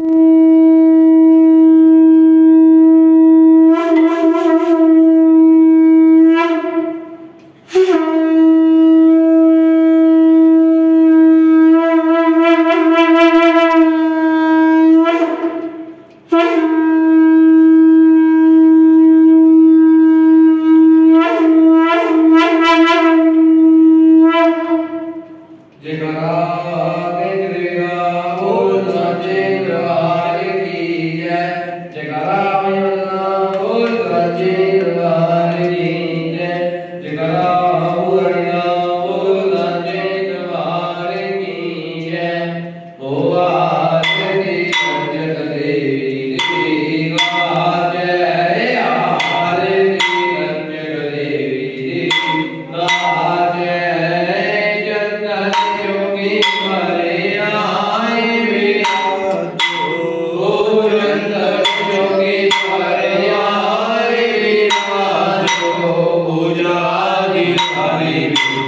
you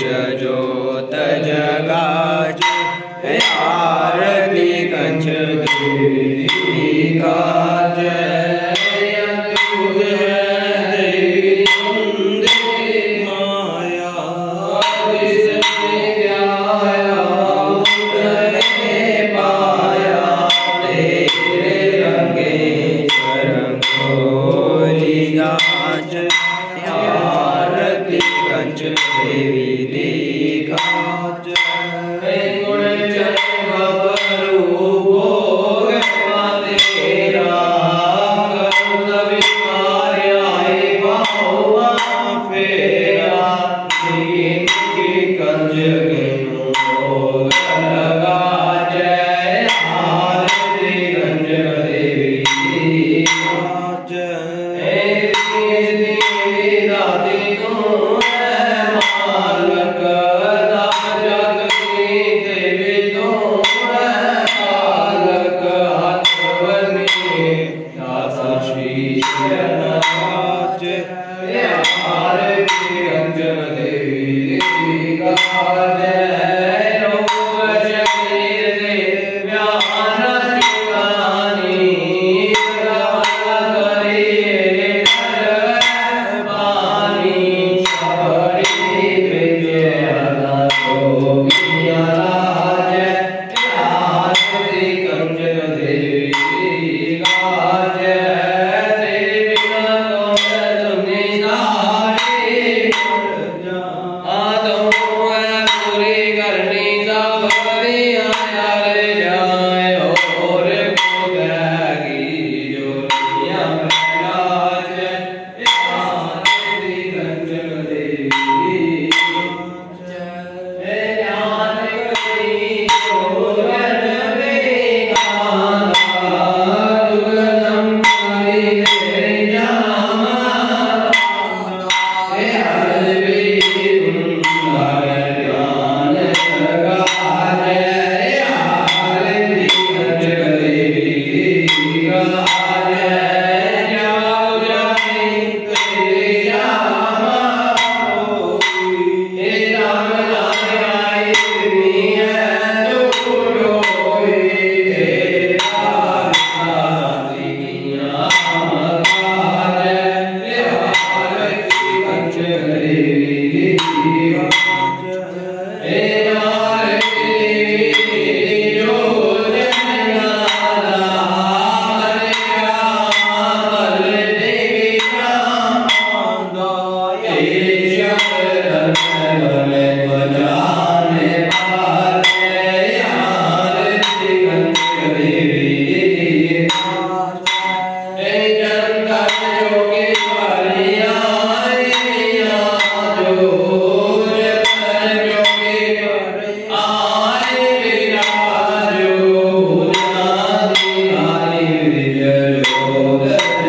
જજો તજ हरे Ranjan Oh, Lord.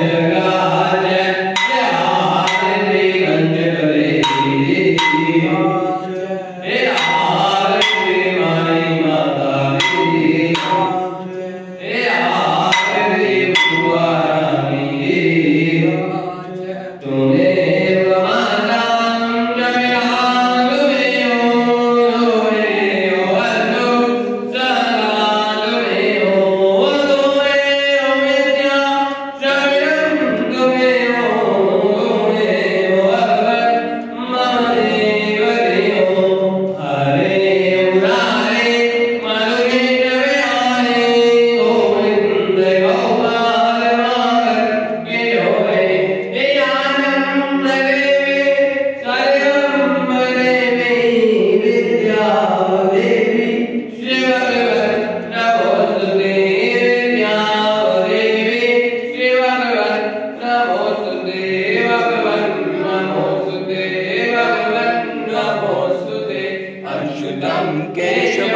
Keshav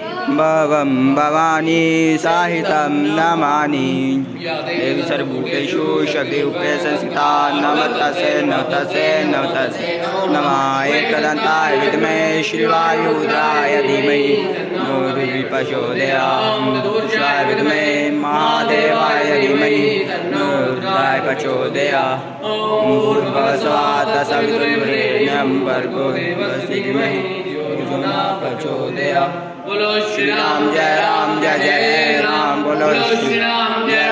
भवं भवानी साहितं नमानि देवी सर्वभूतेषु शक्तिरूपे संस्थिता नमतसे नमतसे नमतसे नमाय एकदन्ताय विद्महे श्रीवायुद्राय धीमहि। प्रचोदयाय विद्महे महादेवाय धीमहि। रुद्राय प्रचोदया भूर्भस्वात् सवितुर्वरेण्यं भर्गो देवस्य धीमहि प्रचोदया बोलो श्री राम जय राम जय जय राम बोलो श्री राम जय